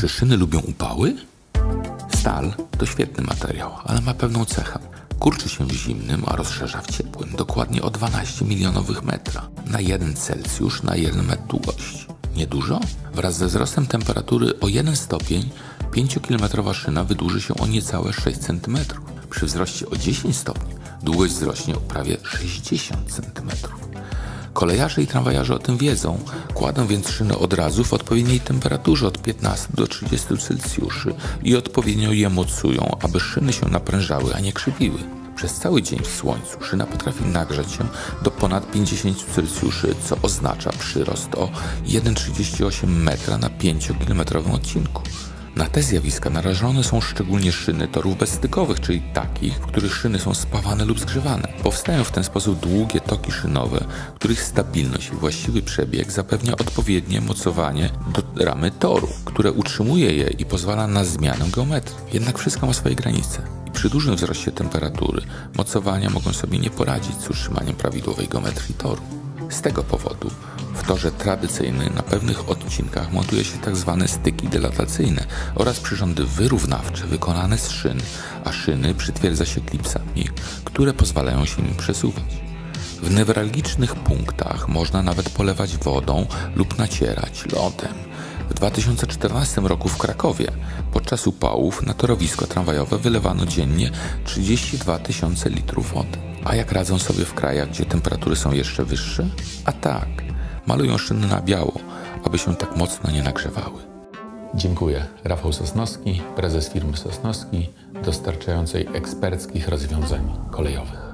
Czy szyny lubią upały? Stal to świetny materiał, ale ma pewną cechę. Kurczy się w zimnym, a rozszerza w ciepłym, dokładnie o 12 milionowych metra. Na 1 Celsjusz na 1 metr długości. Niedużo? Wraz ze wzrostem temperatury o 1 stopień 5-kilometrowa szyna wydłuży się o niecałe 6 cm. Przy wzroście o 10 stopni długość wzrośnie o prawie 60 cm. Kolejarze i tramwajarze o tym wiedzą, kładą więc szyny od razu w odpowiedniej temperaturze od 15 do 30 Celsjuszy i odpowiednio je mocują, aby szyny się naprężały, a nie krzywiły. Przez cały dzień w słońcu szyna potrafi nagrzać się do ponad 50 Celsjuszy, co oznacza przyrost o 1,38 metra na 5-kilometrowym odcinku. Na te zjawiska narażone są szczególnie szyny torów bezstykowych, czyli takich, w których szyny są spawane lub zgrzewane. Powstają w ten sposób długie toki szynowe, których stabilność i właściwy przebieg zapewnia odpowiednie mocowanie do ramy toru, które utrzymuje je i pozwala na zmianę geometrii. Jednak wszystko ma swoje granice. I przy dużym wzroście temperatury mocowania mogą sobie nie poradzić z utrzymaniem prawidłowej geometrii toru. Z tego powodu torze tradycyjnym na pewnych odcinkach montuje się tzw. Tak styki dylatacyjne oraz przyrządy wyrównawcze wykonane z szyn, a szyny przytwierdza się klipsami, które pozwalają się im przesuwać. W newralgicznych punktach można nawet polewać wodą lub nacierać lodem. W 2014 roku w Krakowie podczas upałów na torowisko tramwajowe wylewano dziennie 32 tysiące litrów wody. A jak radzą sobie w krajach, gdzie temperatury są jeszcze wyższe? A tak, malują szyny na biało, aby się tak mocno nie nagrzewały. Dziękuję. Rafał Sosnowski, prezes firmy Sosnowski, dostarczającej eksperckich rozwiązań kolejowych.